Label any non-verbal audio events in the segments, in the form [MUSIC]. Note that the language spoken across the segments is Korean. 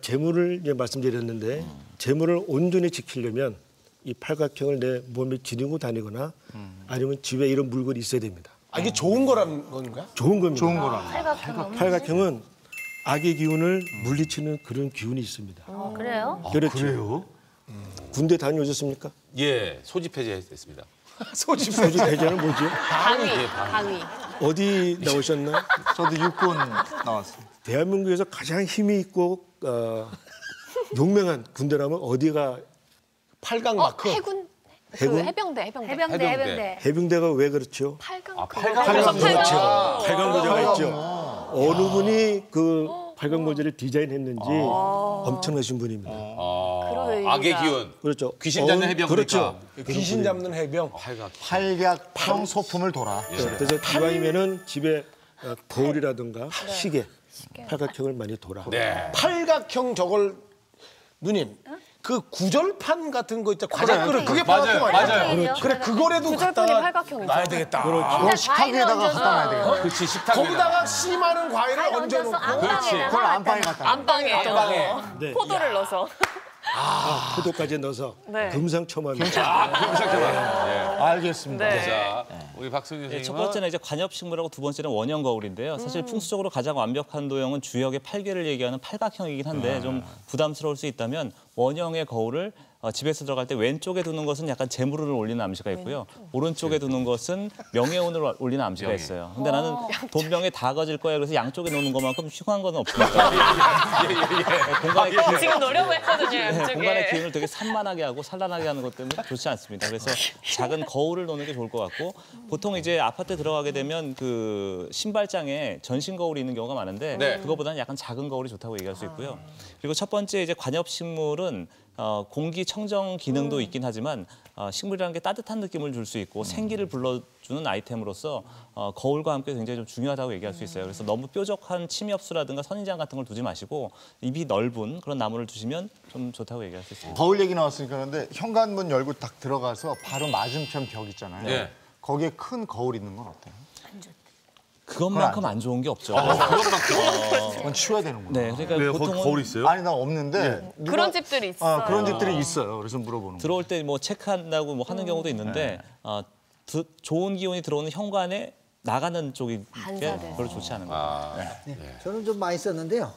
재물을 이제 말씀드렸는데 재물을 온전히 지키려면 이 팔각형을 내 몸에 지니고 다니거나 아니면 집에 이런 물건이 있어야 됩니다. 아, 이게 좋은 거라는 건가? 좋은 겁니다. 좋은 거라. 팔각형은 악의 기운을 물리치는 그런 기운이 있습니다. 어, 그래요? 그렇죠. 그래요? 군대 다녀오셨습니까? 예, 소집 해제했습니다. [LAUGHS] 소집 소집 해제는 뭐죠? 방위, 방위. 어디 나오셨나? 저도 육군 나왔어요. 대한민국에서 가장 힘이 있고 어, 용맹한 군대라면 어디가 팔강 어, 마크. 해군. 해군? 그 해병대, 해병대. 해병대, 해병대. 해병대. 해병대 가 왜 그렇죠? 팔강. 아, 그- 팔강 고자. 팔강. 그렇죠. 팔강 고자가 있죠. 어느 분이 그 팔강 고자를 디자인했는지 엄청나신 분입니다. 아, 악의. 기운. 그렇죠. 귀신 잡는 어, 해병 그렇죠. 귀신 잡는 해병. 팔각. 팔각형 소품을 돌아. 그래서 이왕이면은 집에 어, 거울이라든가 시계, 팔각형을 많이 돌아. 네. 팔각형 저걸 누님 그 구절판 같은 거 있잖아 과자 그릇 그게 팔각형 맞아요, 아니야? 맞아요. 그렇죠. 그래 그거라도 구절판이 갖다 팔각형이죠. 놔야 되겠다. 그걸 식탁 위에다가 갖다 놔야 되겠다. 그렇지, 식탁 위에다가. 거기다가 씨 많은 과일을 얹어서 얹어놓고 안방에다가 그걸 안방에 갖다 놔. 안방에. 안방에. 네. 포도를 넣어서. 아, 포도까지 넣어서 네. 금상첨화입니다. 알겠습니다. 네. 자, 우리 박승규 네, 선생님은 첫 번째는 이제 관엽식물하고 두 번째는 원형 거울인데요. 사실 풍수적으로 가장 완벽한 도형은 주역의 팔개를 얘기하는 팔각형이긴 한데 좀 부담스러울 수 있다면 원형의 거울을 어, 집에서 들어갈 때 왼쪽에 두는 것은 약간 재물운을 올리는 암시가 있고요. 오른쪽에 두는 것은 명예운을 올리는 암시가 있어요. 근데 나는 [LAUGHS] 돈병에 다 거질 거야. 그래서 양쪽에 놓는 것만큼 흉한 건 없으니까. [LAUGHS] 네, 공간의 기운, 지금 놓으려고 했거든요, 네, 공간의. 기운을 되게 산만하게 하고 산란하게 하는 것 때문에 좋지 않습니다. 그래서 작은 거울을 놓는 게 좋을 것 같고 보통 이제 아파트 들어가게 되면 그 신발장에 전신 거울이 있는 경우가 많은데 네. 그거보다는 약간 작은 거울이 좋다고 얘기할 수 있고요. 그리고 첫 번째 이제 관엽식물은 어, 공기 청정 기능도 있긴 하지만 어, 식물이라는 게 따뜻한 느낌을 줄 수 있고 생기를 불러주는 아이템으로서 어, 거울과 함께 굉장히 좀 중요하다고 얘기할 수 있어요. 그래서 너무 뾰족한 침엽수라든가 선인장 같은 걸 두지 마시고 입이 넓은 그런 나무를 두시면 좀 좋다고 얘기할 수 있습니다. 거울 얘기 나왔으니까 그런데 현관문 열고 딱 들어가서 바로 맞은편 벽 있잖아요. 네. 거기에 큰 거울 있는 건 어때요? 그것만큼 안 좋은 게 없죠. 그건 치워야 되는구나. 네, 그러니까 보통은 있어요? 아니 나 없는데 누가- 그런 집들이 있어요. 아, 그런 집들이 있어요. 그래서 물어보는. 들어올 때 뭐 체크한다고 뭐 하는 경우도 있는데 어, 두- 좋은 기운이 들어오는 현관에 나가는 쪽이 게 반사돼. 별로 좋지 않은 거예요. 아, 저는 좀 많이 썼는데요.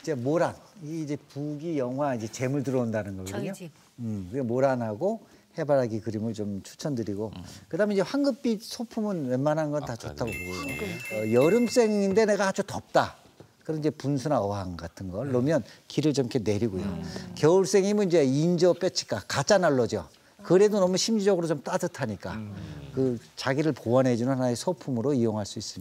이제 모란, 이 이제 부기 영화 이제 재물 들어온다는 거거든요. 저희 집. 음, 그 모란하고 해바라기 그림을 좀 추천드리고, 그다음에 이제 황금빛 소품은 웬만한 건 다 좋다고 보고요. 어, 여름생인데 내가 아주 덥다. 그런 이제 분수나 어항 같은 걸 놓으면 길을 좀 이렇게 내리고요. 겨울생이면 이제 인조 뼈치가 가짜 난로죠. 그래도 너무 심리적으로 좀 따뜻하니까 그 자기를 보완해주는 하나의 소품으로 이용할 수 있습니다.